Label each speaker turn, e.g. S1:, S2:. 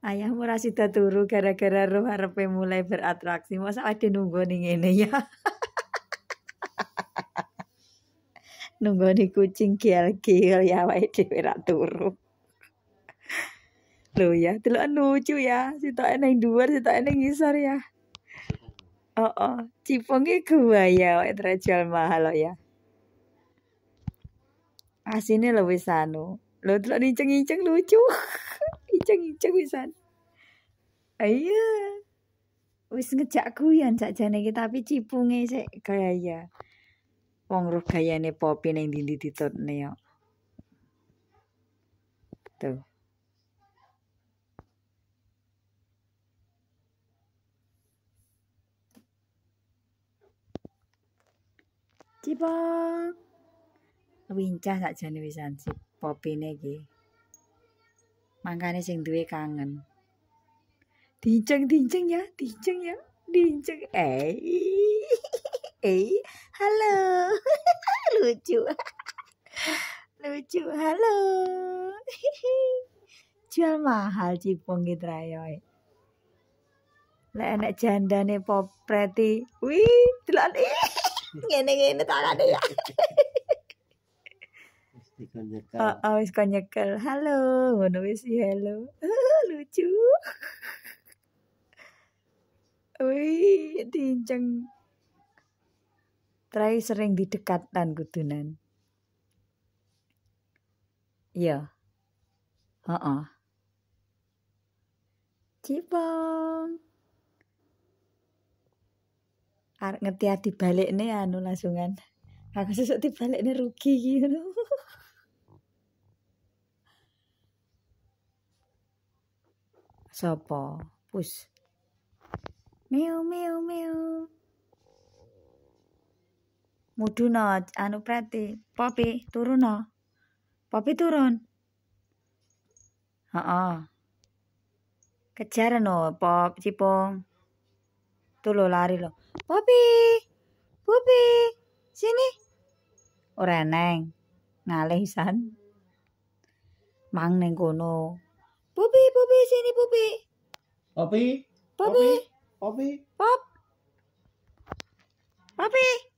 S1: Ayahmu ora sida turu gara-gara roh arepe mulai beratraksi. Masa ade nunggu ning ngene ya. nunggu di kucing kial-kial ya awake dhewe turu. Lho ya, delok lucu ya. Sitoke ning dhuwur, sitoke ning ngisor ya. Oh, oh. ciponge ya, wae terjual mahal loh ya. Asine lho wis anu. Lho delok inceng-inceng lucu. Inceng-inceng wisan. Iya. Wis ngejak guyon sakjane iki tapi cipunge sik gaya. Wong roh gayane Popi ning ndi ditutne yo. Tuh. Cipong. Wincah sakjane wisan si Popine iki. Mangkane sing duwe kangen. Dinceng-dinceng ya, dinceng ya, dinceng. Eh, eh, halo, lucu, lucu, halo. Jual mahal cipung gitu rayoy. Lek enek jandane popreti. Wih, delok ngene-ngene tangane ya. Oh, oh wis kon nyekel. Halo, ngono wis halo. Lucu. Wih, dinceng. Trai sering didekatan kudunan. Iya. Heeh. Cipong. Arek ngerti ati balik nih anu langsungan. Aku sesuk dibalik nih rugi gitu. Sopo? Pus. Miu miu miu. Muduna anu prati. Popi turun no. Popi turun. Heeh. Kejar no pop cipong. Tuh lo lari lo. Popi. Popi. Sini. Ora neng. Ngalih san. Mang neng kono. Pupi, Pupi, sini Pupi.
S2: Pupi.
S1: Pupi.
S2: Pupi.
S1: Pop. Pupi.